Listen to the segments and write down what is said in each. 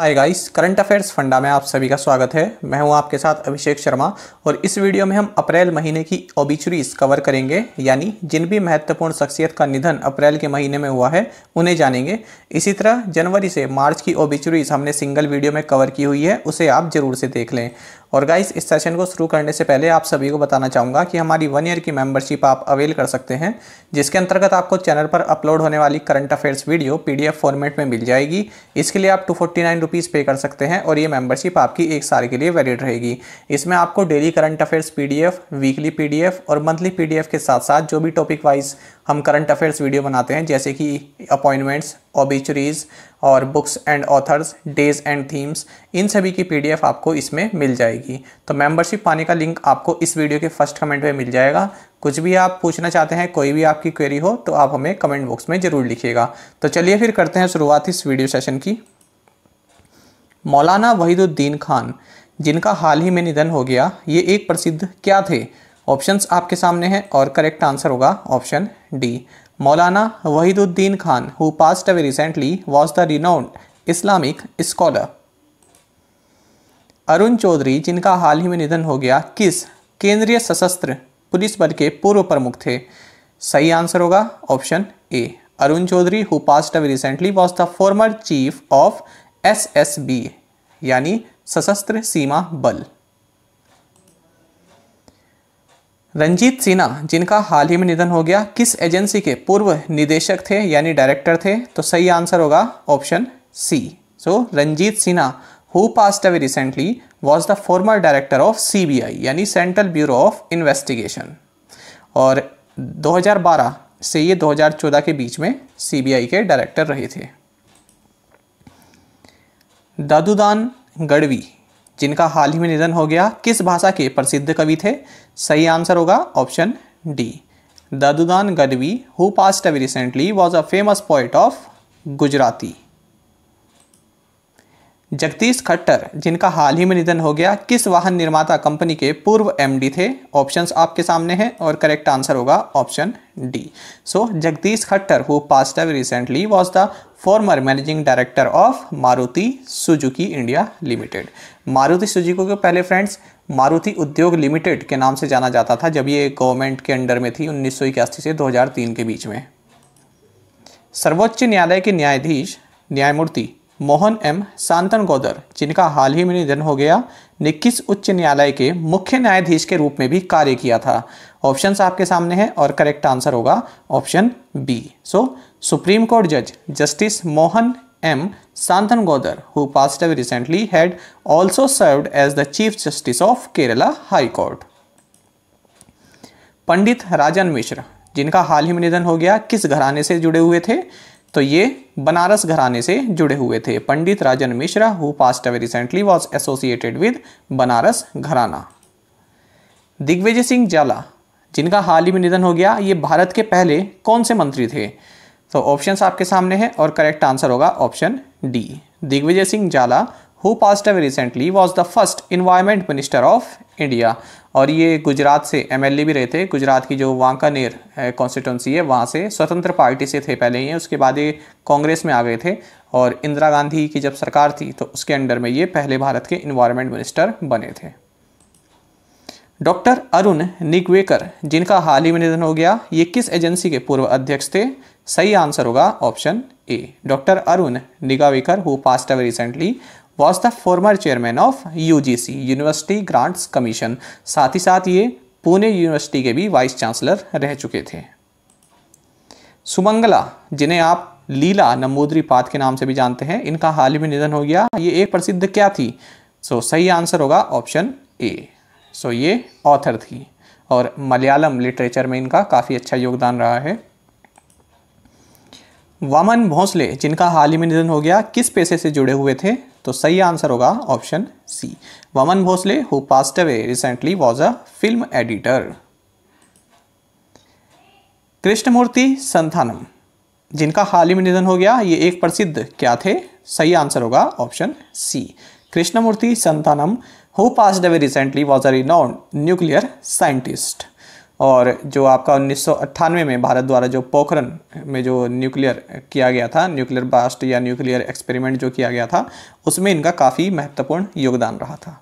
Hi guys current affairs funda में आप सभी का स्वागत है। मैं हूँ आपके साथ अभिषेक शर्मा और इस वीडियो में हम अप्रैल महीने की ओबिचुरीज कवर करेंगे, यानी जिन भी महत्वपूर्ण शख्सियत का निधन अप्रैल के महीने में हुआ है, उन्हें जानेंगे। इसी तरह जनवरी से मार्च की ओबिचुरीज हमने सिंगल वीडियो में कवर की हुई है, उसे आप ज़रूर से देख लें। और गाइस इस सेशन को शुरू करने से पहले आप सभी को बताना चाहूँगा कि हमारी वन ईयर की मेंबरशिप आप अवेल कर सकते हैं, जिसके अंतर्गत आपको चैनल पर अपलोड होने वाली current affairs video PDF format में मिल जाएगी। इसके लिए आप टू फोर्टी पे कर सकते हैं और ये मेंबरशिप आपकी एक साल के लिए वैलिड रहेगी। इसमें आपको daily current affairs PDF weekly PDF और मंथली पीडीएफ के साथ साथ जो भी टॉपिक वाइज हम करंट अफेयर्स वीडियो बनाते हैं, जैसे कि अपॉइंटमेंट्स ओबिचुरीज और books and authors days and themes इन सभी की पीडीएफ आपको इसमें मिल जाएगी। तो मेंबरशिप पाने का लिंक आपको इस वीडियो के फ़र्स्ट कमेंट में मिल जाएगा। कुछ भी आप पूछना चाहते हैं, कोई भी आपकी क्वेरी हो तो आप हमें कमेंट बॉक्स में ज़रूर लिखिएगा। तो चलिए फिर करते हैं शुरुआत इस वीडियो सेशन की। मौलाना वहीदुद्दीन खान, जिनका हाल ही में निधन हो गया, ये एक प्रसिद्ध क्या थे? ऑप्शंस आपके सामने हैं और करेक्ट आंसर होगा option D. Maulana Wahiduddin Khan who passed away recently was the renowned Islamic scholar Arun Chaudhary, जिनका हाल ही में निधन हो गया, किस केंद्रीय सशस्त्र पुलिस बल के पूर्व प्रमुख थे? सही आंसर होगा option A. Arun Chaudhary who passed away recently was the former chief of S S B यानी सशस्त्र सीमा बल। रंजीत सिन्हा, जिनका हाल ही में निधन हो गया, किस एजेंसी के पूर्व निदेशक थे यानी डायरेक्टर थे? तो सही आंसर होगा option C. So Ranjit Sinha who passed away recently was the former director of CBI यानी सेंट्रल ब्यूरो ऑफ़ इन्वेस्टिगेशन और 2012 से ये 2014 के बीच में सीबीआई के डायरेक्टर रहे थे। दादूदान गढ़वी जिनका हाल ही में निधन हो गया, किस भाषा के प्रसिद्ध कवि थे? सही आंसर होगा option D. Dadudan Gadhvi who passed away recently was a famous poet of Gujarati Jagdish Khattar, जिनका हाल ही में निधन हो गया, किस वाहन निर्माता कंपनी के पूर्व एमडी थे? ऑप्शंस आपके सामने हैं और करेक्ट आंसर होगा option D so Jagdish Khattar who passed away recently was the former managing director of Maruti Suzuki India limited Maruti Suzuki को पहले फ्रेंड्स मारुति उद्योग लिमिटेड के नाम से जाना जाता था, जब ये गवर्नमेंट के अंडर में थी उन्नीस सौ इक्यासी से 2003 के बीच में। सर्वोच्च न्यायालय के न्यायाधीश, न्यायमूर्ति मोहन एम. सांतन गौदर, जिनका हाल ही में निधन हो गया ने किस उच्च न्यायालय के मुख्य न्यायाधीश के रूप में भी कार्य किया था। ऑप्शन आपके सामने हैं और करेक्ट आंसर होगा option B. So supreme court जज justice Mohan M. Shantanagoudar who away recently had also served as the chief justice of Kerala high court Pandit Rajan Mishra, जिनका हाल ही में निधन हो गया, किस घराने से जुड़े हुए थे? तो ये बनारस घराने से जुड़े हुए थे। Pandit Rajan Mishra who passed away recently was associated with Banaras gharana. Digvijay Singh Jhala, जिनका हाल ही में निधन हो गया, ये भारत के पहले कौन से मंत्री थे? तो ऑप्शन आपके सामने हैं और करेक्ट आंसर होगा option D Digvijay Singh Jhala who passed away recently was the first environment minister of India और ये गुजरात से एमएलए भी रहे थे। गुजरात की जो वांकानेर कॉन्स्टिट्यूंसी है, वहाँ से स्वतंत्र पार्टी से थे पहले ये। उसके बाद ये कांग्रेस में आ गए थे। और इंदिरा गांधी की जब सरकार थी तो उसके अंडर में ये पहले भारत के इन्वायरमेंट मिनिस्टर बने थे। डॉक्टर अरुण निगवेकर, जिनका हाल ही में निधन हो गया, ये किस एजेंसी के पूर्व अध्यक्ष थे? सही आंसर होगा option A. Doctor Arun Nigavekar who passed away recently was the former chairman of UGC university grants commission साथ ही साथ ये पुणे यूनिवर्सिटी के भी वाइस चांसलर रह चुके थे। सुमंगला जिन्हें आप लीला नंबूदरी पात के नाम से भी जानते हैं इनका हाल ही में निधन हो गया। ये एक प्रसिद्ध क्या थी? सो so, सही आंसर होगा ऑप्शन ए सो ये ऑथर थी और मलयालम लिटरेचर में इनका काफ़ी अच्छा योगदान रहा है। वामन भोसले, जिनका हाल ही में निधन हो गया, किस पेशे से जुड़े हुए थे? तो सही आंसर होगा option C. Vaman Bhosle who passed away recently was a film editor Krishnamurthy Santhanam, जिनका हाल ही में निधन हो गया, ये एक प्रसिद्ध क्या थे? सही आंसर होगा option C. Krishnamurthy Santhanam who passed away recently was a renowned nuclear scientist और जो आपका उन्नीस सौ अट्ठानवे में भारत द्वारा जो पोखरन में जो न्यूक्लियर किया गया था, न्यूक्लियर बास्ट या न्यूक्लियर एक्सपेरिमेंट जो किया गया था, उसमें इनका काफ़ी महत्वपूर्ण योगदान रहा था।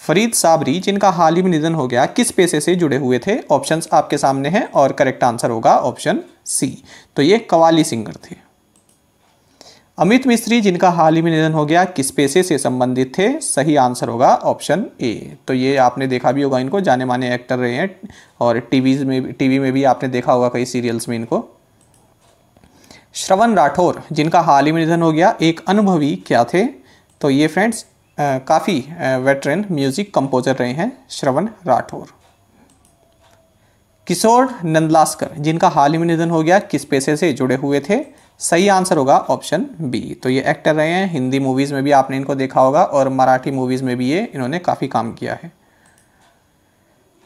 फरीद साबरी, जिनका हाल ही में निधन हो गया, किस पेशे से जुड़े हुए थे? ऑप्शंस आपके सामने हैं और करेक्ट आंसर होगा ऑप्शन सी तो ये कवाली सिंगर थे। अमित मिस्त्री, जिनका हाल ही में निधन हो गया, किस पेशे से संबंधित थे? सही आंसर होगा ऑप्शन ए। तो ये आपने देखा भी होगा इनको जाने माने एक्टर रहे हैं, और टीवी में टीवी में भी आपने देखा होगा कई सीरियल्स में इनको। श्रवण राठौर, जिनका हाल ही में निधन हो गया, एक अनुभवी क्या थे? तो ये फ्रेंड्स काफ़ी वेटरन म्यूज़िक कंपोजर रहे हैं श्रवण राठौर। किशोर नंदलास्कर, जिनका हाल ही में निधन हो गया, किस पेशे से जुड़े हुए थे? सही आंसर होगा ऑप्शन बी। तो ये एक्टर रहे हैं, हिंदी मूवीज़ में भी आपने इनको देखा होगा और मराठी मूवीज़ में भी ये इन्होंने काफ़ी काम किया है।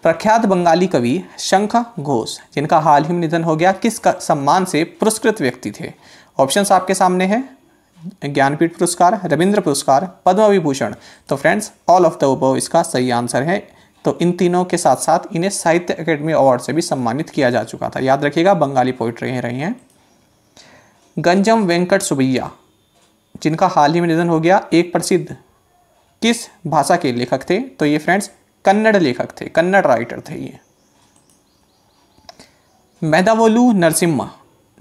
प्रख्यात बंगाली कवि शंख घोष, जिनका हाल ही में निधन हो गया, किस सम्मान से पुरस्कृत व्यक्ति थे? ऑप्शंस आपके सामने हैं। ज्ञानपीठ पुरस्कार, रविंद्र पुरस्कार पद्म विभूषण तो फ्रेंड्स ऑल ऑफ़ द उबो इसका सही आंसर है। तो इन तीनों के साथ साथ इन्हें साहित्य अकेडमी अवार्ड से भी सम्मानित किया जा चुका था। याद रखिएगा, बंगाली पोइट रहे रही हैं। गंजम वेंकट सुबैया जिनका हाल ही में निधन हो गया एक प्रसिद्ध किस भाषा के लेखक थे? तो ये फ्रेंड्स कन्नड़ लेखक थे कन्नड़ राइटर थे ये। मैदावोलू नरसिम्हा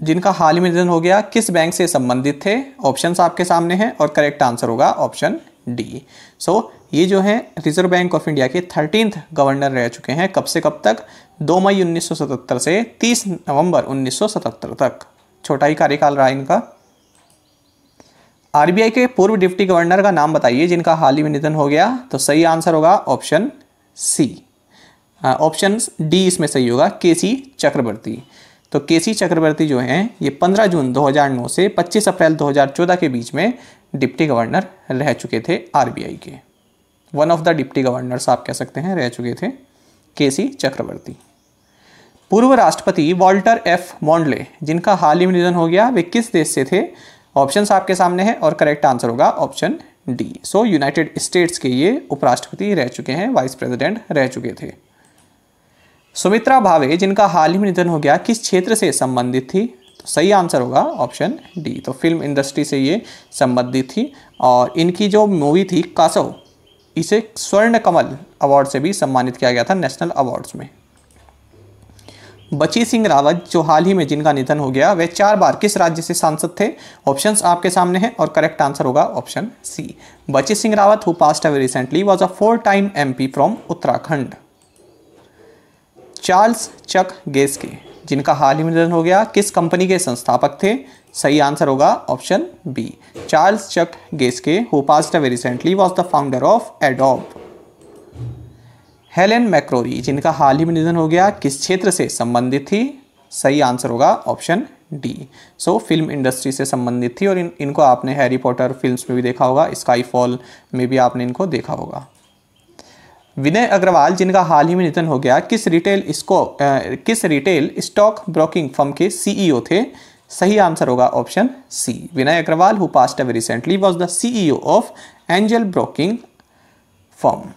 जिनका हाल ही में निधन हो गया किस बैंक से संबंधित थे? ऑप्शंस आपके सामने हैं और करेक्ट आंसर होगा ऑप्शन डी सो so, ये जो है रिज़र्व बैंक ऑफ़ इंडिया के थर्टींथ गवर्नर रह चुके हैं कब से कब तक? 2 मई 1977 से 30 नवंबर 1977 तक। छोटा ही कार्यकाल रहा इनका। आरबीआई के पूर्व डिप्टी गवर्नर का नाम बताइए, जिनका हाल ही में निधन हो गया तो सही आंसर होगा ऑप्शन सी। ऑप्शन डी इसमें सही होगा, के सी चक्रवर्ती। तो केसी चक्रवर्ती जो हैं, ये 15 जून 2009 से 25 अप्रैल 2014 के बीच में डिप्टी गवर्नर रह चुके थे आरबीआई के। One of the deputy governors आप कह सकते हैं, रह चुके थे केसी चक्रवर्ती। पूर्व राष्ट्रपति वॉल्टर एफ़ मॉन्डले जिनका हाल ही में निधन हो गया, वे किस देश से थे? ऑप्शंस आपके सामने हैं और करेक्ट आंसर होगा option D. So, United States के ये उपराष्ट्रपति रह चुके हैं, वाइस प्रेसिडेंट रह चुके थे। सुमित्रा भावे, जिनका हाल ही में निधन हो गया, किस क्षेत्र से संबंधित थी? तो सही आंसर होगा ऑप्शन डी। तो फ़िल्म इंडस्ट्री से ये संबंधित थी और इनकी जो मूवी थी, कासव, इसे स्वर्ण कमल अवार्ड से भी सम्मानित किया गया था नेशनल अवार्ड्स में। बची सिंह रावत, जो हाल ही में जिनका निधन हो गया, वे चार बार किस राज्य से सांसद थे? ऑप्शंस आपके सामने हैं और करेक्ट आंसर होगा option C Bachi Singh Rawat who passed away recently was a four time MP from Uttarakhand. Charles Chuck Geschke जिनका हाल ही में निधन हो गया, किस कंपनी के संस्थापक थे? सही आंसर होगा option B Charles Chuck Geschke who passed away recently was the founder of Adobe Helen McCrory जिनका हाल ही में निधन हो गया किस क्षेत्र से संबंधित थी? सही आंसर होगा option D. So film industry से संबंधित थी और इन इनको आपने हैरी पॉटर फिल्म्स में भी देखा होगा स्काई फॉल में भी आपने इनको देखा होगा। विनय अग्रवाल जिनका हाल ही में निधन हो गया किस रिटेल इसको आ, किस रिटेल स्टॉक ब्रोकिंग फर्म के सीईओ थे? सही आंसर होगा option C. Vinay Agarwal who passed away recently was the CEO of Angel broking firm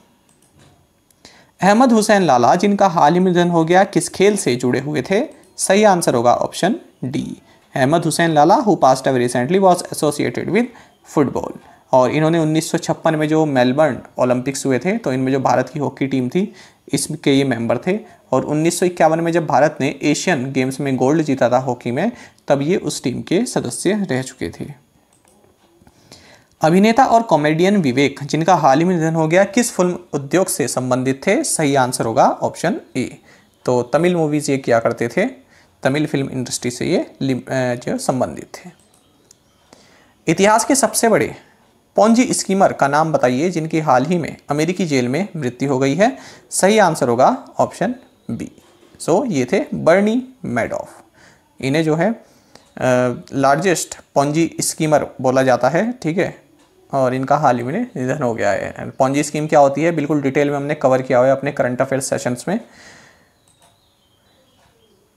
Ahmed Hussain Lala, जिनका हाल ही में निधन हो गया, किस खेल से जुड़े हुए थे? सही आंसर होगा option D. Ahmed Hussain Lala who passed away recently was associated with football और इन्होंने उन्नीस सौ छप्पन में जो मेलबर्न ओलंपिक्स हुए थे तो इनमें जो भारत की हॉकी टीम थी, इसके ये मेंबर थे। और उन्नीस सौ इक्यावन में जब भारत ने एशियन गेम्स में गोल्ड जीता था हॉकी में, तब ये उस टीम के सदस्य रह चुके थे। अभिनेता और कॉमेडियन विवेक, जिनका हाल ही में निधन हो गया, किस फ़िल्म उद्योग से संबंधित थे? सही आंसर होगा ऑप्शन ए। तो तमिल मूवीज़ ये किया करते थे? तमिल फ़िल्म इंडस्ट्री से ये जो संबंधित थे। इतिहास के सबसे बड़े पौंजी स्कीमर का नाम बताइए, जिनकी हाल ही में अमेरिकी जेल में मृत्यु हो गई है। सही आंसर होगा ऑप्शन बी। सो, ये थे बर्नी मैडॉफ। इन्हें जो है लार्जेस्ट पौंजी स्कीमर बोला जाता है, ठीक है? और इनका हाल ही में निधन हो गया है। पौजी स्कीम क्या होती है? बिल्कुल डिटेल में हमने कवर किया हुआ है अपने करंट अफेयर सेशंस में।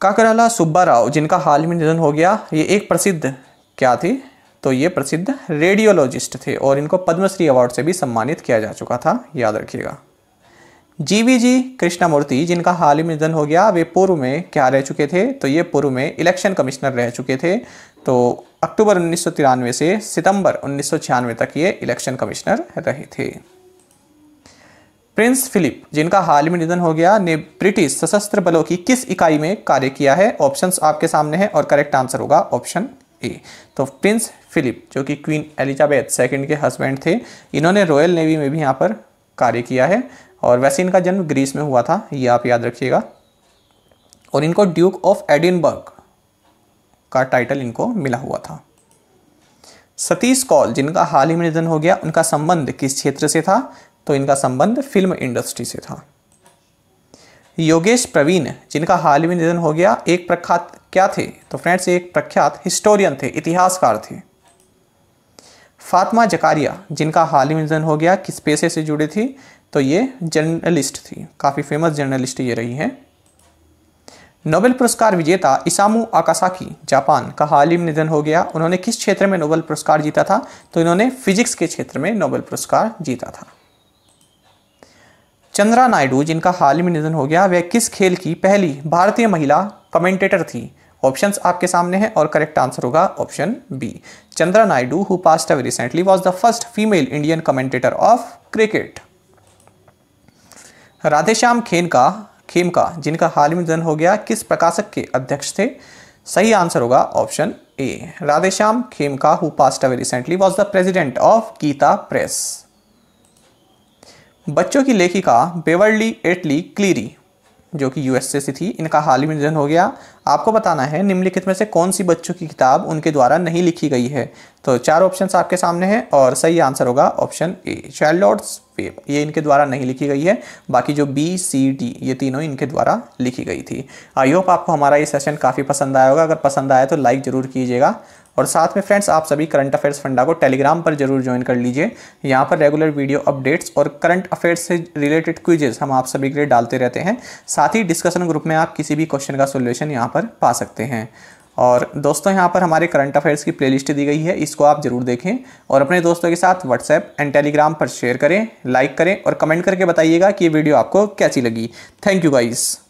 काकराला सुब्बा राव, जिनका हाल ही में निधन हो गया, ये एक प्रसिद्ध क्या थी? तो ये प्रसिद्ध रेडियोलॉजिस्ट थे और इनको पद्मश्री अवार्ड से भी सम्मानित किया जा चुका था। याद रखिएगा। जीवीजी कृष्णमूर्ति, जिनका हाल ही में निधन हो गया, वे पूर्व में क्या रह चुके थे? तो ये पूर्व में इलेक्शन कमिश्नर रह चुके थे। तो अक्टूबर उन्नीस सौ तिरानवे से सितंबर उन्नीस सौ छियानवे तक ये इलेक्शन कमिश्नर रहे थे। प्रिंस फिलिप, जिनका हाल में निधन हो गया, ने ब्रिटिश सशस्त्र बलों की किस इकाई में कार्य किया है? ऑप्शंस आपके सामने है और करेक्ट आंसर होगा ऑप्शन ए। तो प्रिंस फिलिप, जो कि क्वीन एलिजाबेथ सेकंड के हस्बैंड थे, इन्होंने रॉयल नेवी में भी यहाँ पर कार्य किया है। और वैसे इनका जन्म ग्रीस में हुआ था, ये आप याद रखिएगा। और इनको ड्यूक ऑफ़ एडिनबर्ग का टाइटल इनको मिला हुआ था। सतीश कौल, जिनका हाल ही में निधन हो गया, उनका संबंध किस क्षेत्र से था? तो इनका संबंध फ़िल्म इंडस्ट्री से था। योगेश प्रवीण, जिनका हाल ही में निधन हो गया, एक प्रख्यात क्या थे? तो फ्रेंड्स एक प्रख्यात हिस्टोरियन थे, इतिहासकार थे। फातिमा जकारिया, जिनका हाल ही में निधन हो गया, किस पेशे से जुड़ी थी? तो ये जर्नलिस्ट थी, काफ़ी फ़ेमस जर्नलिस्ट ये रही हैं। नोबेल पुरस्कार विजेता इसामू आकासाकी, जापान, का हाल ही में निधन हो गया। उन्होंने किस क्षेत्र में नोबेल पुरस्कार जीता था? तो इन्होंने फिजिक्स के क्षेत्र में नोबेल पुरस्कार जीता था। चंद्रा नायडू, जिनका हाल ही में निधन हो गया, वह किस खेल की पहली भारतीय महिला कमेंटेटर थी? ऑप्शंस आपके सामने हैं और करेक्ट आंसर होगा option B Chandra Naidu who passed away recently was the first female Indian commentator of cricket Radheshyam खेन का खेमका जिनका हाल में निधन हो गया, किस प्रकाशक के अध्यक्ष थे? सही आंसर होगा option A, Radheshyam Khemka who passed away recently was the president of Gita Press बच्चों की लेखिका बेवर्ली एटली क्लीरी जो कि यूएसए से थी, इनका हाल ही में निधन हो गया। आपको बताना है, निम्नलिखित में से कौन सी बच्चों की किताब उनके द्वारा नहीं लिखी गई है? तो चार ऑप्शंस आपके सामने हैं और सही आंसर होगा ऑप्शन ए चाइल्डॉर्ड्स वेब ये इनके द्वारा नहीं लिखी गई है, बाकी जो बी सी डी ये तीनों इनके द्वारा लिखी गई थी। आई होप आपको हमारा ये सेशन काफ़ी पसंद आया होगा। अगर पसंद आया तो लाइक ज़रूर कीजिएगा। और साथ में फ्रेंड्स आप सभी करंट अफेयर्स फंडा को टेलीग्राम पर ज़रूर ज्वाइन कर लीजिए। यहाँ पर रेगुलर वीडियो अपडेट्स और करंट अफेयर्स से रिलेटेड क्विजेस हम आप सभी के लिए डालते रहते हैं। साथ ही डिस्कशन ग्रुप में आप किसी भी क्वेश्चन का सोल्यूशन यहाँ पर पा सकते हैं। और दोस्तों, यहाँ पर हमारे करंट अफेयर्स की प्लेलिस्ट दी गई है, इसको आप ज़रूर देखें और अपने दोस्तों के साथ व्हाट्सएप एंड टेलीग्राम पर शेयर करें लाइक करें और कमेंट करके बताइएगा कि ये वीडियो आपको कैसी लगी। Thank you guys